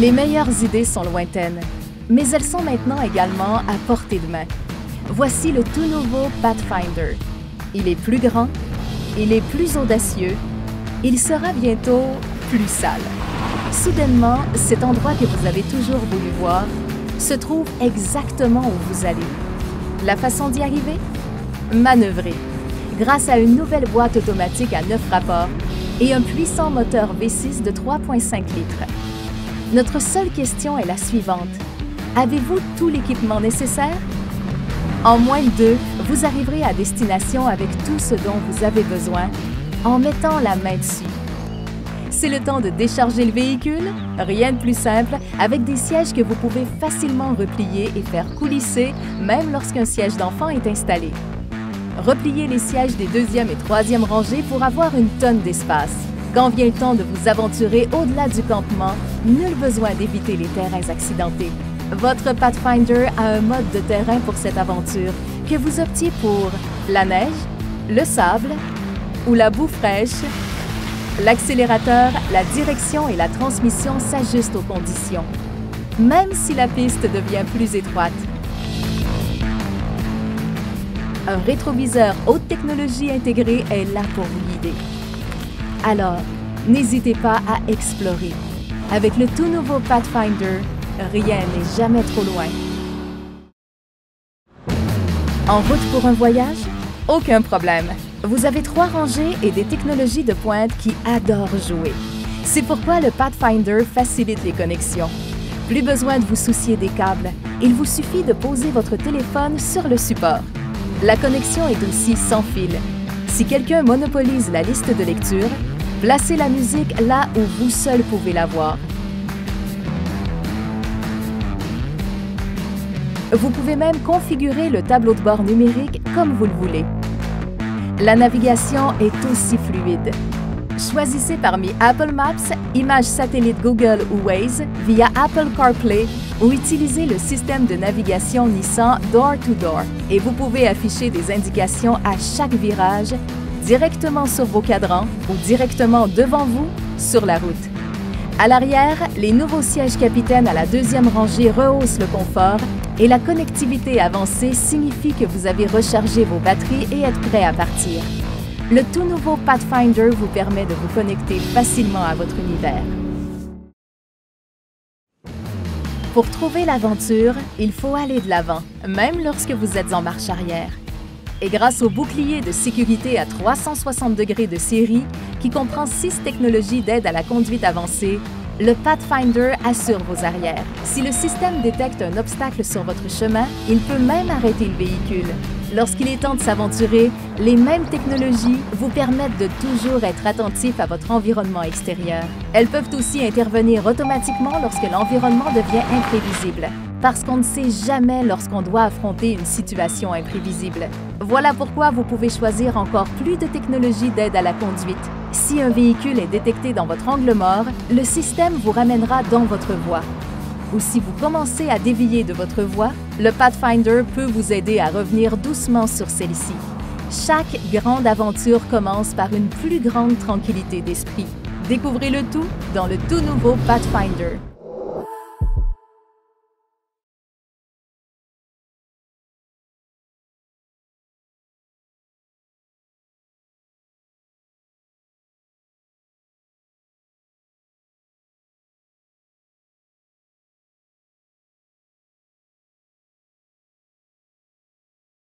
Les meilleures idées sont lointaines, mais elles sont maintenant également à portée de main. Voici le tout nouveau Pathfinder. Il est plus grand, il est plus audacieux, il sera bientôt plus sale. Soudainement, cet endroit que vous avez toujours voulu voir se trouve exactement où vous allez. La façon d'y arriver? Manœuvrer, grâce à une nouvelle boîte automatique à 9 rapports et un puissant moteur V6 de 3,5 litres. Notre seule question est la suivante. Avez-vous tout l'équipement nécessaire? En moins de deux, vous arriverez à destination avec tout ce dont vous avez besoin en mettant la main dessus. C'est le temps de décharger le véhicule? Rien de plus simple, avec des sièges que vous pouvez facilement replier et faire coulisser, même lorsqu'un siège d'enfant est installé. Repliez les sièges des deuxième et troisième rangées pour avoir une tonne d'espace. Quand vient le temps de vous aventurer au-delà du campement, nul besoin d'éviter les terrains accidentés. Votre Pathfinder a un mode de terrain pour cette aventure, que vous optiez pour la neige, le sable ou la boue fraîche. L'accélérateur, la direction et la transmission s'ajustent aux conditions, même si la piste devient plus étroite. Un rétroviseur haute technologie intégrée est là pour vous guider. Alors, n'hésitez pas à explorer. Avec le tout nouveau Pathfinder, rien n'est jamais trop loin. En route pour un voyage? Aucun problème. Vous avez trois rangées et des technologies de pointe qui adorent jouer. C'est pourquoi le Pathfinder facilite les connexions. Plus besoin de vous soucier des câbles. Il vous suffit de poser votre téléphone sur le support. La connexion est aussi sans fil. Si quelqu'un monopolise la liste de lecture, placez la musique là où vous seul pouvez la voir. Vous pouvez même configurer le tableau de bord numérique comme vous le voulez. La navigation est aussi fluide. Choisissez parmi Apple Maps, images satellites Google ou Waze via Apple CarPlay ou utilisez le système de navigation Nissan Door to Door et vous pouvez afficher des indications à chaque virage directement sur vos cadrans ou directement devant vous sur la route. À l'arrière, les nouveaux sièges capitaines à la deuxième rangée rehaussent le confort et la connectivité avancée signifie que vous avez rechargé vos batteries et êtes prêt à partir. Le tout nouveau Pathfinder vous permet de vous connecter facilement à votre univers. Pour trouver l'aventure, il faut aller de l'avant, même lorsque vous êtes en marche arrière. Et grâce au bouclier de sécurité à 360 degrés de série, qui comprend six technologies d'aide à la conduite avancée, le Pathfinder assure vos arrières. Si le système détecte un obstacle sur votre chemin, il peut même arrêter le véhicule. Lorsqu'il est temps de s'aventurer, les mêmes technologies vous permettent de toujours être attentif à votre environnement extérieur. Elles peuvent aussi intervenir automatiquement lorsque l'environnement devient imprévisible, parce qu'on ne sait jamais lorsqu'on doit affronter une situation imprévisible. Voilà pourquoi vous pouvez choisir encore plus de technologies d'aide à la conduite. Si un véhicule est détecté dans votre angle mort, le système vous ramènera dans votre voie. Ou si vous commencez à dévier de votre voie, le Pathfinder peut vous aider à revenir doucement sur celle-ci. Chaque grande aventure commence par une plus grande tranquillité d'esprit. Découvrez le tout dans le tout nouveau Pathfinder.